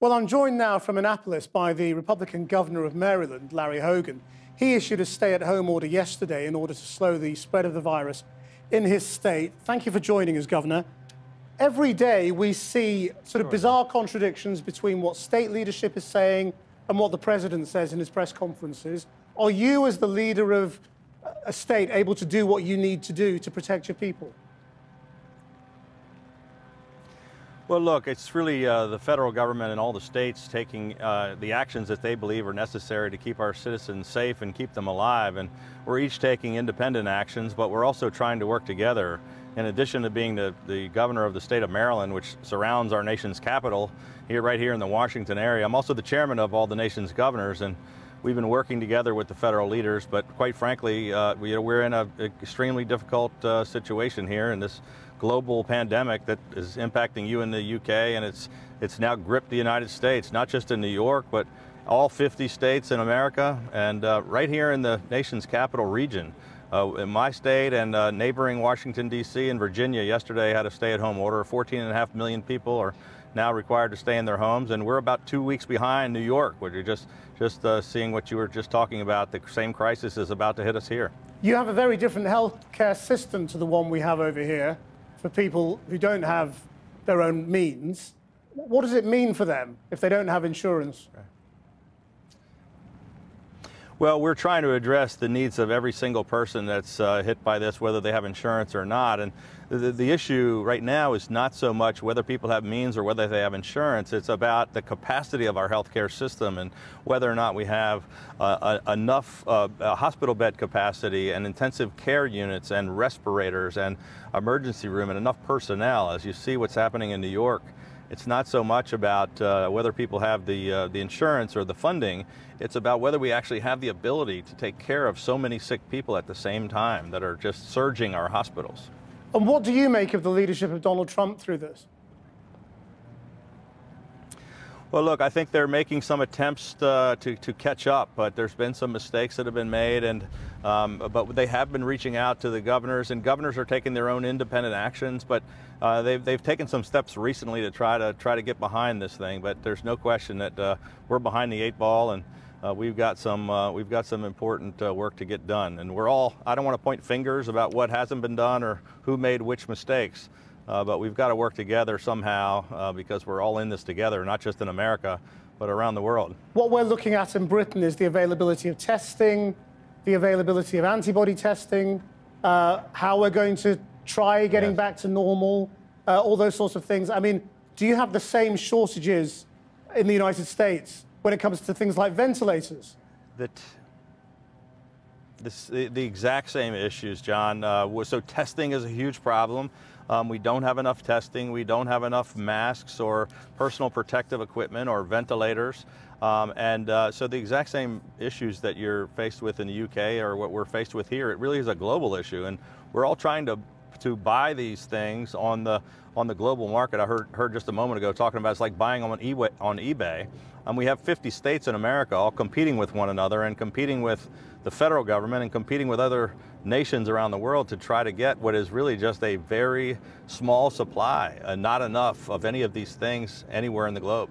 Well, I'm joined now from Annapolis by the Republican governor of Maryland, Larry Hogan. He issued a stay at home order yesterday in order to slow the spread of the virus in his state. Thank you for joining us, Governor. Every day we see sort of bizarre contradictions between what state leadership is saying and what the president says in his press conferences. Are you, as the leader of a state, able to do what you need to do to protect your people? Well, look, it's really uh, the federal government and all the states taking uh, the actions that they believe are necessary to keep our citizens safe and keep them alive. And we're each taking independent actions, but we're also trying to work together. In addition to being the, the governor of the state of Maryland, which surrounds our nation's capital, here right here in the Washington area, I'm also the chairman of all the nation's governors. and We've been working together with the federal leaders, but quite frankly, uh, we, are in an extremely difficult uh, situation here in this global pandemic that is impacting you in the UK, and it's, it's now gripped the United States, not just in New York, but all 50 states in America, and uh, right here in the nation's capital region. Uh, in my state and uh, neighboring Washington, D.C. and Virginia yesterday had a stay-at-home order. 14.5 million people are now required to stay in their homes, and we're about two weeks behind New York, where you're just, just uh, seeing what you were just talking about. The same crisis is about to hit us here. You have a very different healthcare system to the one we have over here for people who don't have their own means. What does it mean for them if they don't have insurance? Well, we're trying to address the needs of every single person that's uh, hit by this, whether they have insurance or not. And the, the, issue right now is not so much whether people have means or whether they have insurance. It's about the capacity of our healthcare system and whether or not we have uh, a, enough uh, hospital bed capacity and intensive care units and respirators and emergency room and enough personnel. As you see what's happening in New York, it's not so much about uh, whether people have the, uh, the insurance or the funding. It's about whether we actually have the ability to take care of so many sick people at the same time that are just surging our hospitals. And what do you make of the leadership of Donald Trump through this? Well, look, I think they're making some attempts to, uh, to, to, catch up, but there's been some mistakes that have been made, and um, but they have been reaching out to the governors, and governors are taking their own independent actions. But uh, they've they've taken some steps recently to try to try to get behind this thing. But there's no question that uh, we're behind the eight ball, and uh, we've got some uh, we've got some important uh, work to get done. And we're all I don't want to point fingers about what hasn't been done or who made which mistakes. Uh, but we've got to work together somehow because we're all in this together, not just in America, but around the world. What we're looking at in Britain is the availability of testing, the availability of antibody testing, uh, how we're going to try getting yes. back to normal, uh, all those sorts of things. I mean, do you have the same shortages in the United States when it comes to things like ventilators? That this, the, the, exact same issues, John. Uh, so testing is a huge problem. Um, we don't have enough testing. We don't have enough masks or personal protective equipment or ventilators. Um, and uh, so the exact same issues that you're faced with in the UK or what we're faced with here, it really is a global issue. And we're all trying to to buy these things on the on the global market. I heard heard just a moment ago talking about it's like buying on eBay, on eBay. And we have 50 states in America all competing with one another and competing with the federal government and competing with other nations around the world to try to get what is really just a very small supply, and not enough of any of these things anywhere in the globe.